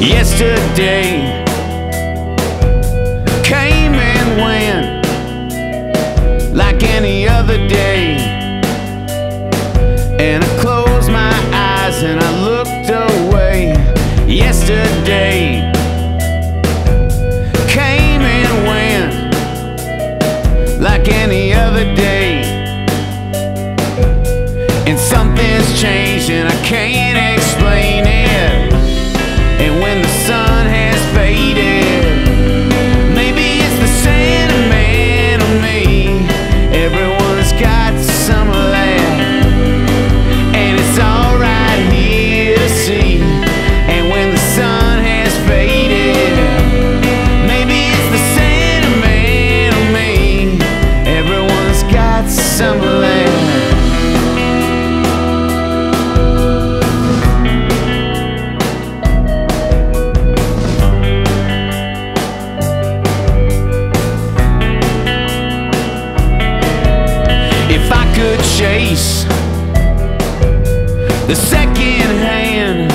Yesterday came and went like any other day. And I closed my eyes and I looked away. Yesterday could chase. The second hand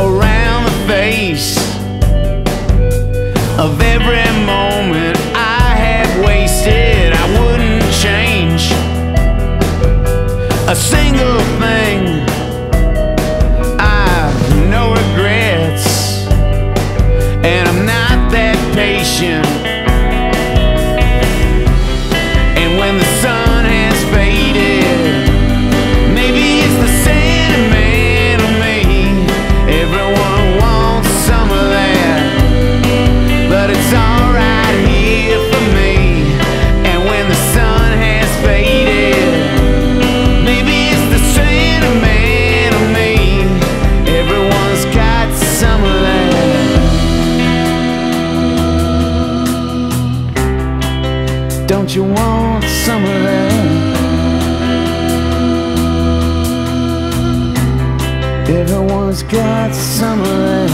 around the face of every moment I had wasted, I wouldn't change a single Don't you want some of that? Everyone's got some of that.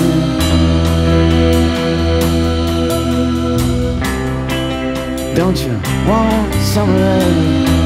Don't you want some of that?